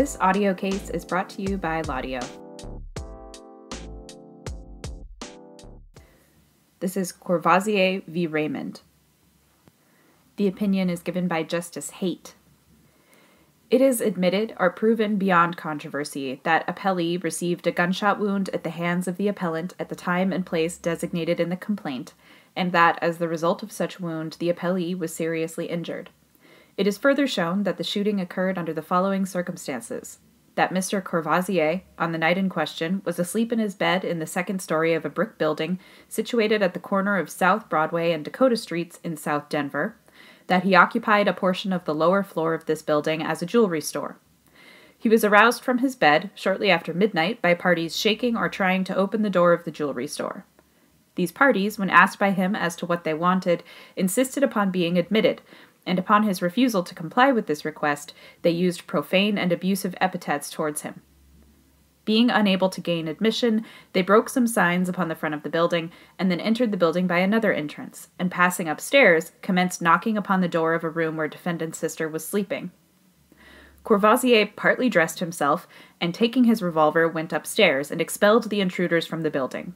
This audio case is brought to you by Lawdio. This is Courvoisier v. Raymond. The opinion is given by Justice Hayt. It is admitted or proven beyond controversy that appellee received a gunshot wound at the hands of the appellant at the time and place designated in the complaint, and that as the result of such wound, the appellee was seriously injured. It is further shown that the shooting occurred under the following circumstances that Mr. Courvoisier, on the night in question, was asleep in his bed in the second story of a brick building situated at the corner of South Broadway and Dakota Streets in South Denver, that he occupied a portion of the lower floor of this building as a jewelry store. He was aroused from his bed shortly after midnight by parties shaking or trying to open the door of the jewelry store. These parties, when asked by him as to what they wanted, insisted upon being admitted, and upon his refusal to comply with this request, they used profane and abusive epithets towards him. Being unable to gain admission, they broke some signs upon the front of the building, and then entered the building by another entrance, and passing upstairs, commenced knocking upon the door of a room where defendant's sister was sleeping. Courvoisier partly dressed himself, and taking his revolver, went upstairs and expelled the intruders from the building.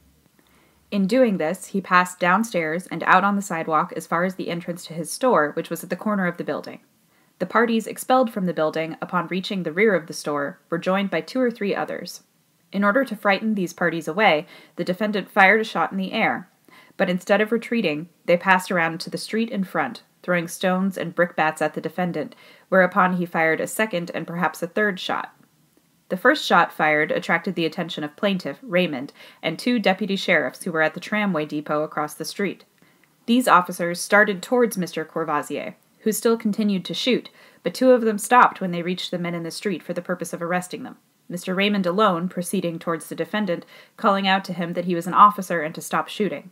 In doing this, he passed downstairs and out on the sidewalk as far as the entrance to his store, which was at the corner of the building. The parties expelled from the building upon reaching the rear of the store were joined by two or three others. In order to frighten these parties away, the defendant fired a shot in the air, but instead of retreating, they passed around to the street in front, throwing stones and brickbats at the defendant, whereupon he fired a second and perhaps a third shot. The first shot fired attracted the attention of plaintiff, Raymond, and two deputy sheriffs who were at the tramway depot across the street. These officers started towards Mr. Courvoisier, who still continued to shoot, but two of them stopped when they reached the men in the street for the purpose of arresting them. Mr. Raymond alone proceeding towards the defendant, calling out to him that he was an officer and to stop shooting.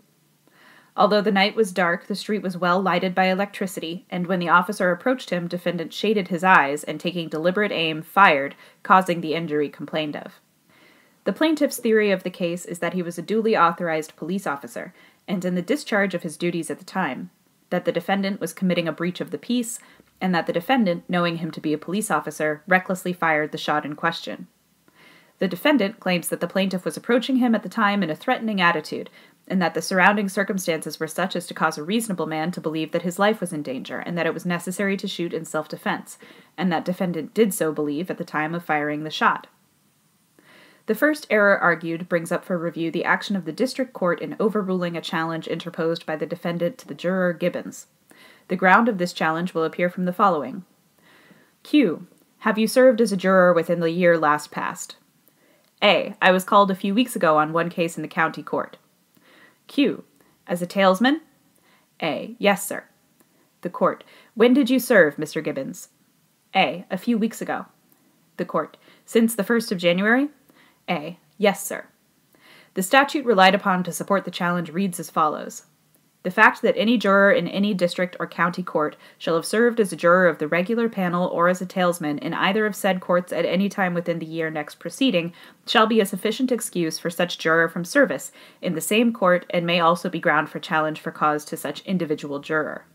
Although the night was dark, the street was well lighted by electricity, and when the officer approached him, defendant shaded his eyes and, taking deliberate aim, fired, causing the injury complained of. The plaintiff's theory of the case is that he was a duly authorized police officer, and in the discharge of his duties at the time, that the defendant was committing a breach of the peace, and that the defendant, knowing him to be a police officer, recklessly fired the shot in question. The defendant claims that the plaintiff was approaching him at the time in a threatening attitude, and that the surrounding circumstances were such as to cause a reasonable man to believe that his life was in danger and that it was necessary to shoot in self defense, and that defendant did so believe at the time of firing the shot. The first error argued brings up for review the action of the district court in overruling a challenge interposed by the defendant to the juror Gibbons. The ground of this challenge will appear from the following Q. Have you served as a juror within the year last past? A. I was called a few weeks ago on one case in the county court. Q. As a talesman? A. Yes, sir. The court. When did you serve, Mr. Gibbons? A. A few weeks ago. The court. Since the 1st of January? A. Yes, sir. The statute relied upon to support the challenge reads as follows the fact that any juror in any district or county court shall have served as a juror of the regular panel or as a talesman in either of said courts at any time within the year next preceding shall be a sufficient excuse for such juror from service in the same court and may also be ground for challenge for cause to such individual juror.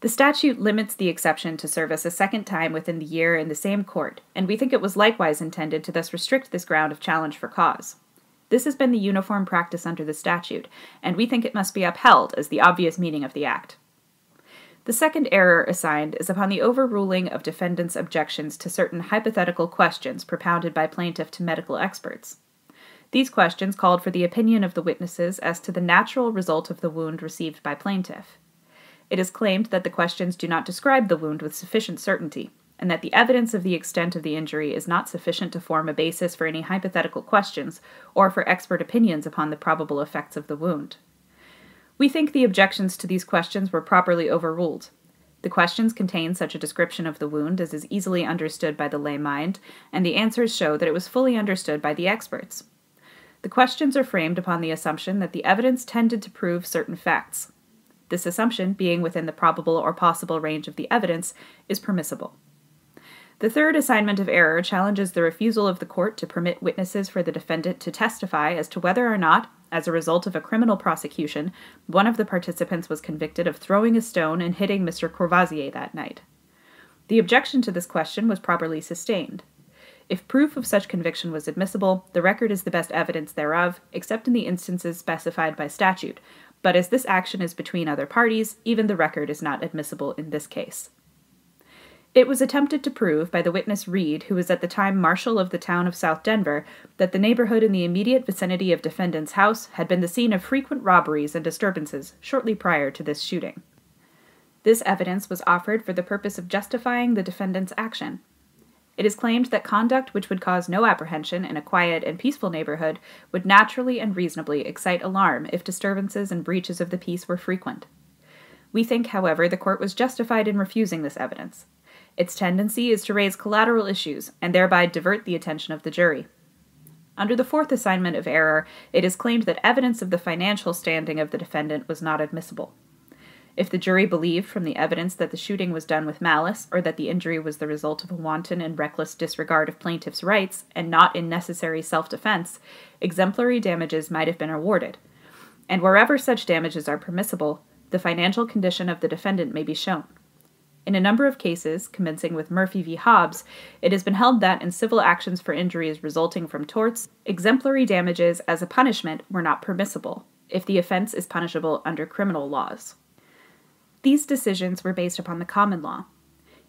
The statute limits the exception to service a second time within the year in the same court, and we think it was likewise intended to thus restrict this ground of challenge for cause. This has been the uniform practice under the statute, and we think it must be upheld as the obvious meaning of the Act. The second error assigned is upon the overruling of defendants' objections to certain hypothetical questions propounded by plaintiff to medical experts. These questions called for the opinion of the witnesses as to the natural result of the wound received by plaintiff. It is claimed that the questions do not describe the wound with sufficient certainty, and that the evidence of the extent of the injury is not sufficient to form a basis for any hypothetical questions or for expert opinions upon the probable effects of the wound. We think the objections to these questions were properly overruled. The questions contain such a description of the wound as is easily understood by the lay mind, and the answers show that it was fully understood by the experts. The questions are framed upon the assumption that the evidence tended to prove certain facts. This assumption, being within the probable or possible range of the evidence, is permissible. The third assignment of error challenges the refusal of the court to permit witnesses for the defendant to testify as to whether or not, as a result of a criminal prosecution, one of the participants was convicted of throwing a stone and hitting Mr. Courvoisier that night. The objection to this question was properly sustained. If proof of such conviction was admissible, the record is the best evidence thereof, except in the instances specified by statute. But as this action is between other parties, even the record is not admissible in this case. It was attempted to prove by the witness Reed, who was at the time marshal of the town of South Denver, that the neighborhood in the immediate vicinity of defendant's house had been the scene of frequent robberies and disturbances shortly prior to this shooting. This evidence was offered for the purpose of justifying the defendant's action. It is claimed that conduct which would cause no apprehension in a quiet and peaceful neighborhood would naturally and reasonably excite alarm if disturbances and breaches of the peace were frequent. We think, however, the court was justified in refusing this evidence. Its tendency is to raise collateral issues and thereby divert the attention of the jury. Under the fourth assignment of error, it is claimed that evidence of the financial standing of the defendant was not admissible. If the jury believed from the evidence that the shooting was done with malice, or that the injury was the result of a wanton and reckless disregard of plaintiff's rights, and not in necessary self defense, exemplary damages might have been awarded. And wherever such damages are permissible, the financial condition of the defendant may be shown. In a number of cases, commencing with Murphy v. Hobbs, it has been held that in civil actions for injuries resulting from torts, exemplary damages as a punishment were not permissible, if the offense is punishable under criminal laws. These decisions were based upon the common law.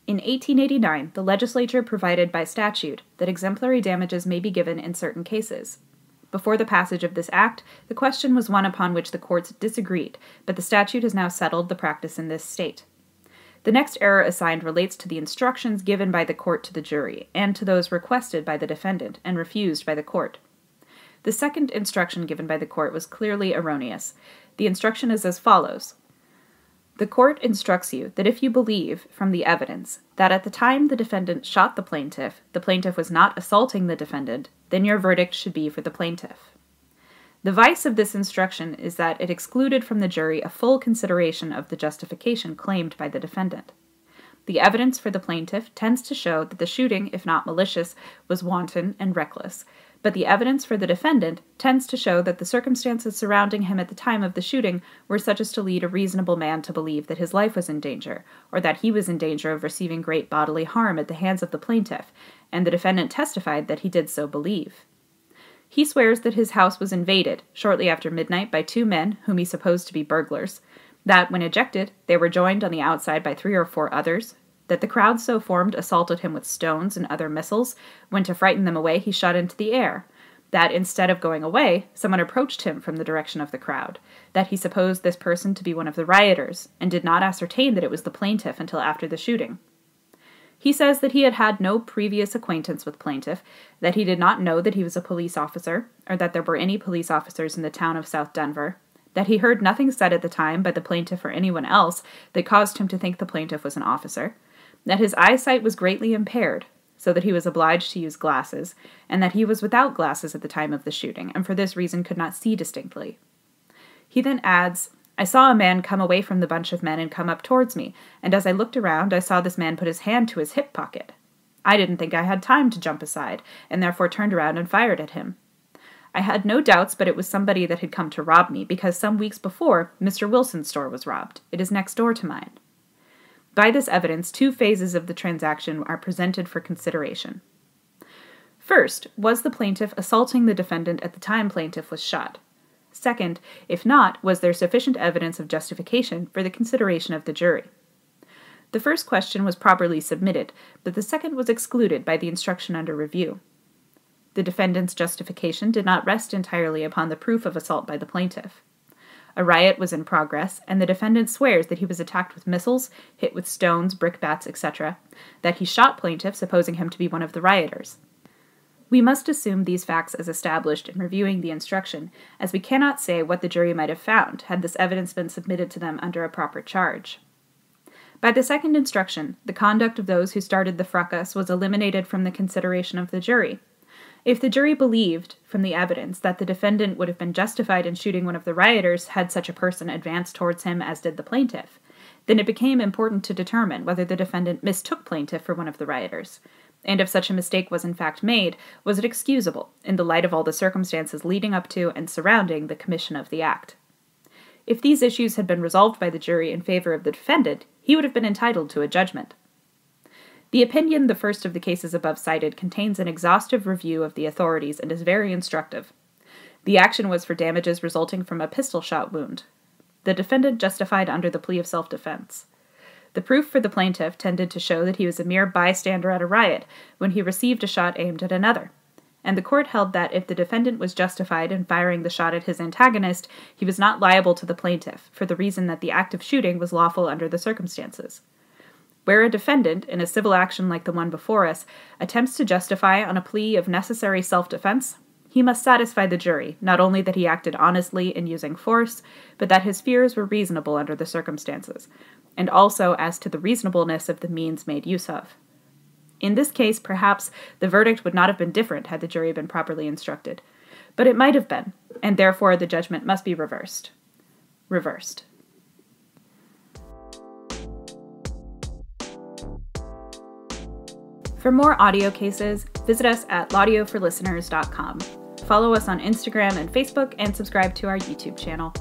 In 1889, the legislature provided by statute that exemplary damages may be given in certain cases. Before the passage of this act, the question was one upon which the courts disagreed, but the statute has now settled the practice in this state. The next error assigned relates to the instructions given by the court to the jury, and to those requested by the defendant and refused by the court. The second instruction given by the court was clearly erroneous. The instruction is as follows the court instructs you that if you believe, from the evidence, that at the time the defendant shot the plaintiff, the plaintiff was not assaulting the defendant, then your verdict should be for the plaintiff. The vice of this instruction is that it excluded from the jury a full consideration of the justification claimed by the defendant. The evidence for the plaintiff tends to show that the shooting, if not malicious, was wanton and reckless, but the evidence for the defendant tends to show that the circumstances surrounding him at the time of the shooting were such as to lead a reasonable man to believe that his life was in danger, or that he was in danger of receiving great bodily harm at the hands of the plaintiff, and the defendant testified that he did so believe. He swears that his house was invaded shortly after midnight by two men whom he supposed to be burglars, that when ejected, they were joined on the outside by three or four others, that the crowd so formed assaulted him with stones and other missiles, when to frighten them away he shot into the air, that instead of going away, someone approached him from the direction of the crowd, that he supposed this person to be one of the rioters, and did not ascertain that it was the plaintiff until after the shooting. He says that he had had no previous acquaintance with plaintiff, that he did not know that he was a police officer, or that there were any police officers in the town of South Denver, that he heard nothing said at the time by the plaintiff or anyone else that caused him to think the plaintiff was an officer, that his eyesight was greatly impaired, so that he was obliged to use glasses, and that he was without glasses at the time of the shooting, and for this reason could not see distinctly. He then adds, I saw a man come away from the bunch of men and come up towards me, and as I looked around, I saw this man put his hand to his hip pocket. I didn't think I had time to jump aside, and therefore turned around and fired at him. I had no doubts but it was somebody that had come to rob me, because some weeks before, Mr. Wilson's store was robbed. It is next door to mine. By this evidence, two phases of the transaction are presented for consideration. First, was the plaintiff assaulting the defendant at the time plaintiff was shot? Second, if not, was there sufficient evidence of justification for the consideration of the jury? The first question was properly submitted, but the second was excluded by the instruction under review. The defendant's justification did not rest entirely upon the proof of assault by the plaintiff. A riot was in progress, and the defendant swears that he was attacked with missiles, hit with stones, brickbats, etc., that he shot plaintiff, supposing him to be one of the rioters. We must assume these facts as established in reviewing the instruction, as we cannot say what the jury might have found had this evidence been submitted to them under a proper charge. By the second instruction, the conduct of those who started the fracas was eliminated from the consideration of the jury, if the jury believed, from the evidence, that the defendant would have been justified in shooting one of the rioters had such a person advanced towards him as did the plaintiff, then it became important to determine whether the defendant mistook plaintiff for one of the rioters. And if such a mistake was in fact made, was it excusable, in the light of all the circumstances leading up to and surrounding the commission of the act? If these issues had been resolved by the jury in favor of the defendant, he would have been entitled to a judgment. The opinion, the first of the cases above cited, contains an exhaustive review of the authorities and is very instructive. The action was for damages resulting from a pistol shot wound. The defendant justified under the plea of self defense. The proof for the plaintiff tended to show that he was a mere bystander at a riot when he received a shot aimed at another. And the court held that if the defendant was justified in firing the shot at his antagonist, he was not liable to the plaintiff, for the reason that the act of shooting was lawful under the circumstances. Where a defendant, in a civil action like the one before us, attempts to justify on a plea of necessary self defense, he must satisfy the jury not only that he acted honestly in using force, but that his fears were reasonable under the circumstances, and also as to the reasonableness of the means made use of. In this case, perhaps the verdict would not have been different had the jury been properly instructed, but it might have been, and therefore the judgment must be reversed. Reversed. For more audio cases, visit us at lawdioforlisteners.com. Follow us on Instagram and Facebook, and subscribe to our YouTube channel.